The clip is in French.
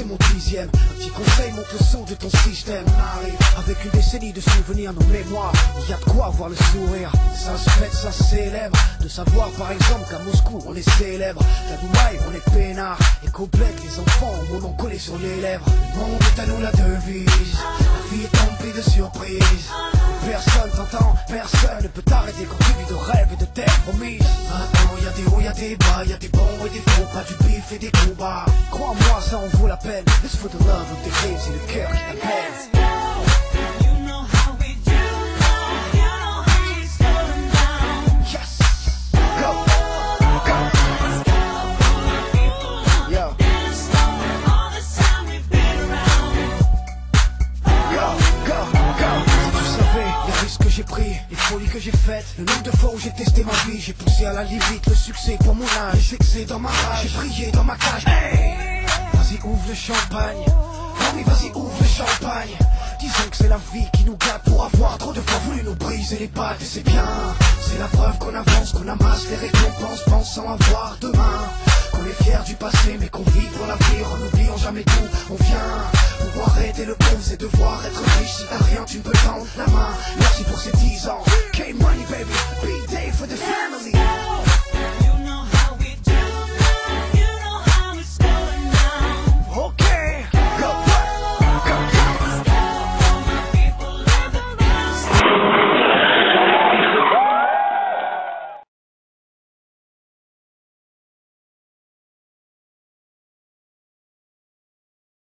C'est mon dixième. Un petit conseil, monte le son de ton système. Arrive avec une décennie de souvenirs, nos mémoires. Il y a de quoi avoir le sourire. Ça se fait, ça célèbre. De savoir par exemple qu'à Moscou on est célèbre. Qu'à Dubaï on est peinard. Et qu'au bled les enfants ont mon nom collé sur les lèvres. Le monde est à nous la devise. La vie est emplie de surprises. Personne t'entend, personne ne peut t'arrêter quand tu vis de rêves et de terres promises. Hauts, y a des bas, des bons et des faux, pas du bif et des combats. Crois-moi, ça en vaut la peine. Let's for the love of the game, c'est le cœur qui t'appelle. J'ai pris, les folies que j'ai faites Le nombre de fois où j'ai testé ma vie J'ai poussé à la limite le succès pour mon âge J'ai sexé dans ma rage, j'ai brillé dans ma cage. Vas-y ouvre le champagne. Oui vas-y ouvre le champagne. Disons que c'est la vie qui nous gâte Pour avoir trop de fois voulu nous briser les pattes Et c'est bien, c'est la preuve qu'on avance Qu'on amasse les récompenses pensant avoir demain. Qu'on est fier du passé mais qu'on vit pour l'avenir En n'oubliant jamais tout, on vient. Pouvoir aider le pauvre c'est devoir être riche. Si t'as rien tu ne peux tendre la main Merci pour 10 ans K-Money baby, big day for the family